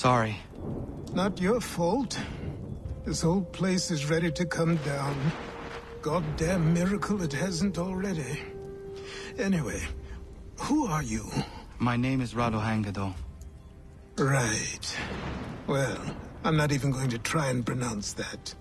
Sorry. Not your fault. This whole place is ready to come down. Goddamn miracle it hasn't already. Anyway, who are you? My name is Ratonhnhaké:ton. Right. Well, I'm not even going to try and pronounce that.